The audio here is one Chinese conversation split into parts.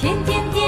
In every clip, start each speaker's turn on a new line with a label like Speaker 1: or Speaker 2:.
Speaker 1: 天天天。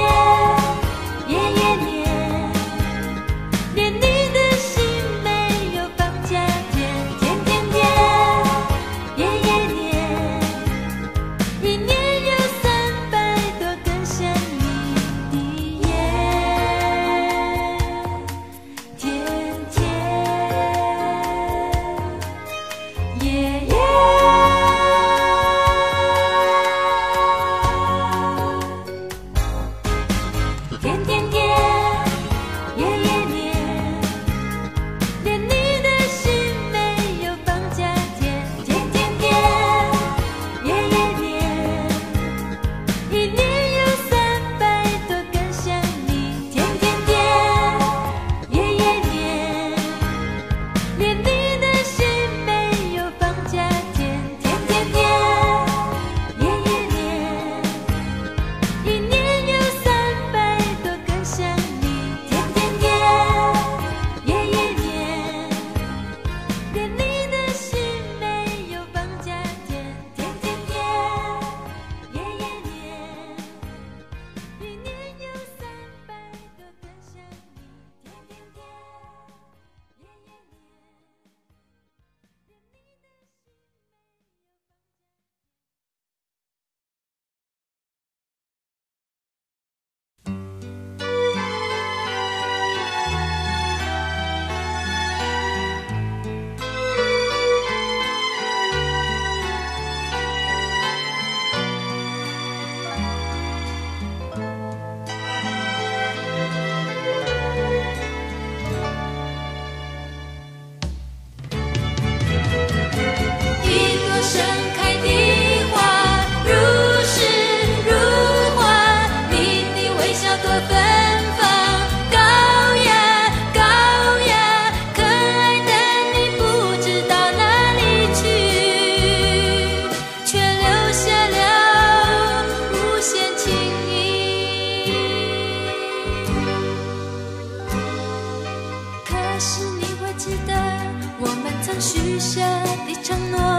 Speaker 1: 许下的承诺，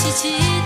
Speaker 1: 奇迹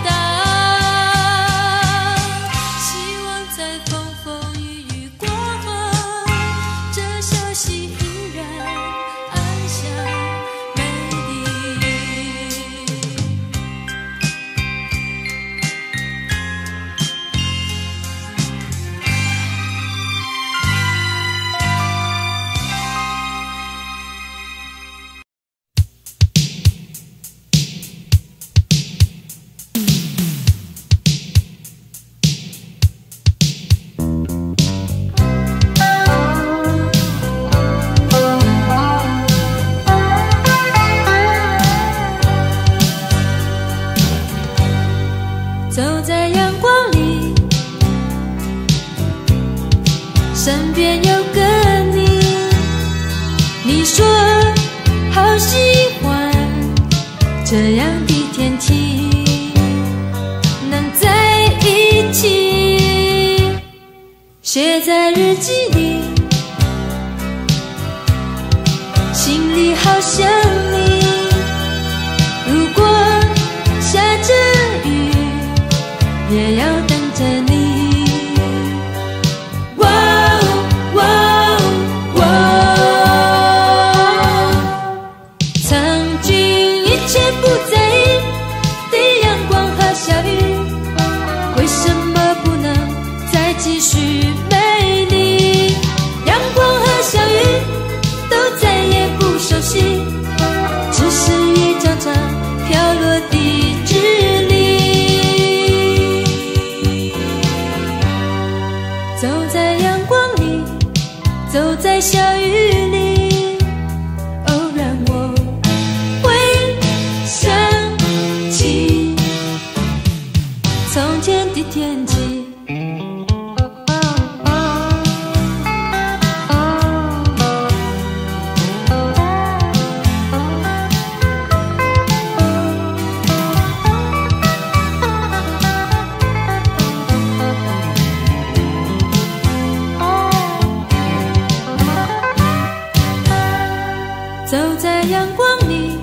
Speaker 1: 走在阳光里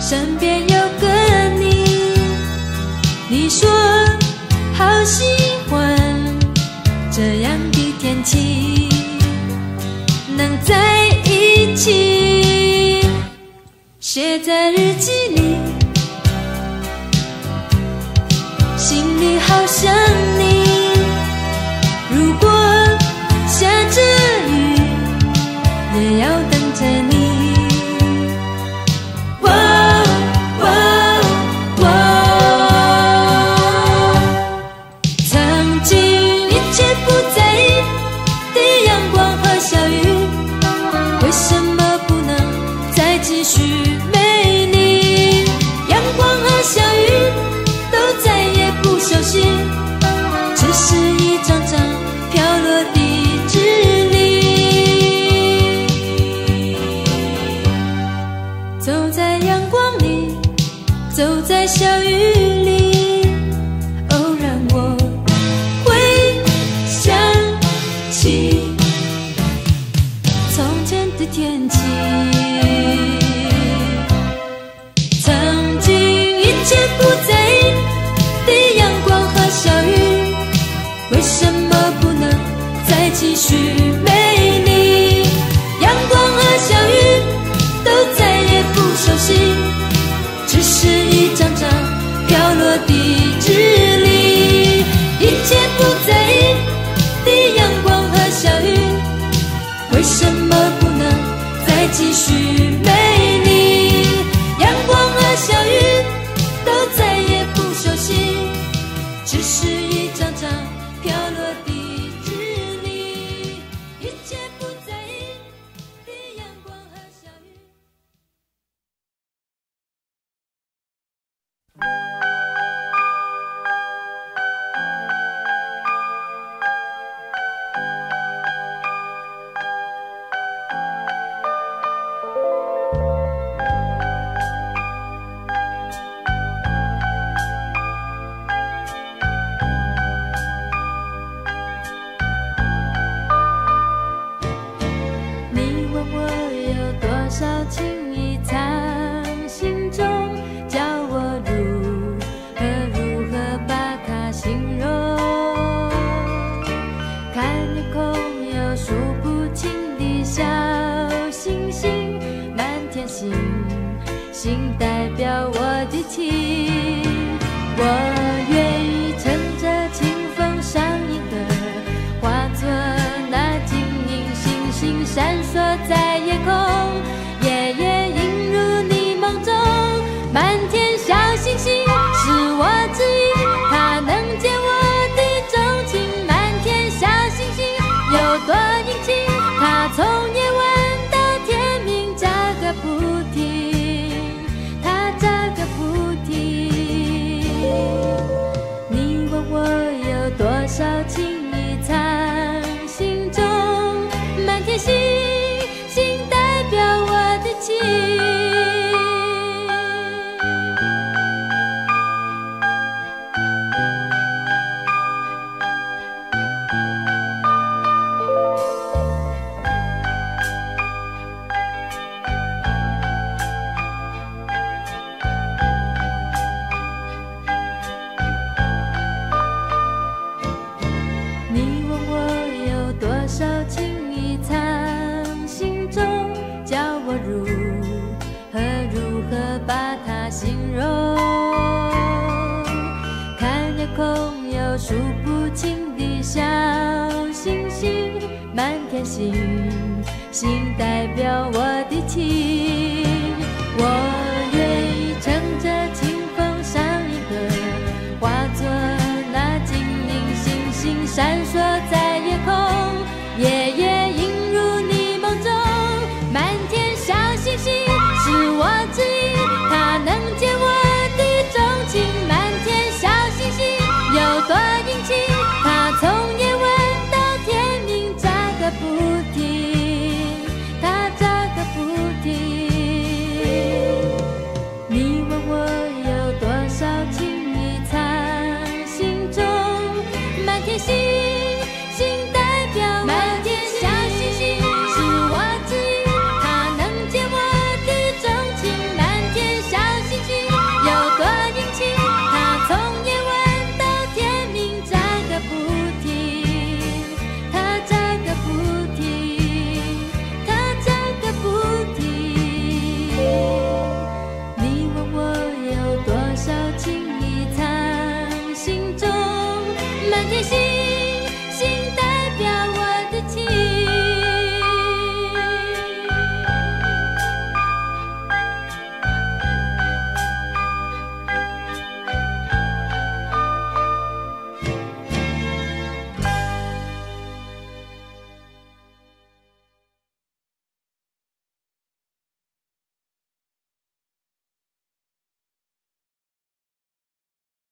Speaker 1: 身边有个你你说好喜欢这样的天气能在一起写在日记